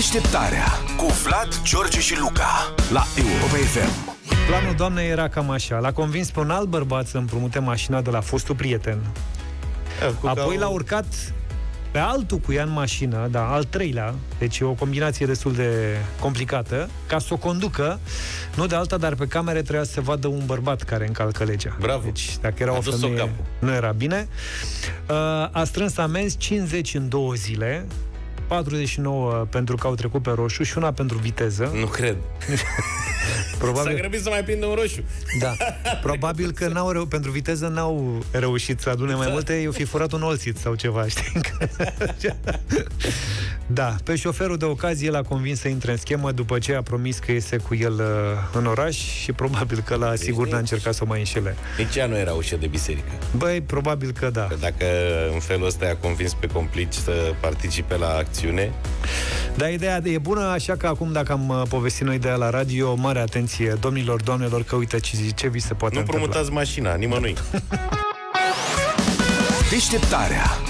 Deșteptarea cu Vlad, George și Luca la Europa FM. Planul doamnei era cam așa. L-a convins pe un alt bărbat să împrumute mașina de la fostul prieten. Apoi l-a urcat pe altul cu ea în mașină, da, al treilea, deci e o combinație destul de complicată, ca să o conducă, nu de alta, dar pe camere trebuia să vadă un bărbat care încalcă legea. Bravo. Deci, dacă era A o dus-o femeie, capul. nu era bine. Uh, a strâns amenzi 50 în două zile, 49 pentru că au trecut pe roșu și una pentru viteză. Nu cred. S-a Probabil, grăbit să mai prindă un roșu. da, probabil că n-au reu- pentru viteză n-au reușit să adune mai multe, i-au fi furat un olțit sau ceva, știi? da, pe șoferul de ocazie l-a convins să intre în schemă după ce a promis că iese cu el uh, în oraș și probabil că la sigur n-a încercat să o mai înșele. Nici ea nu era ușă de biserică. Băi, probabil că da. Că dacă în felul ăsta i-a convins pe complici să participe la acțiune, Dar ideea e bună, așa că acum dacă am uh, povestit noi de ea la radio, mare atenție, domnilor, doamnelor, că uite ce, ce vi se poate nu întâmpla. promutați mașina, nimănui. Deșteptarea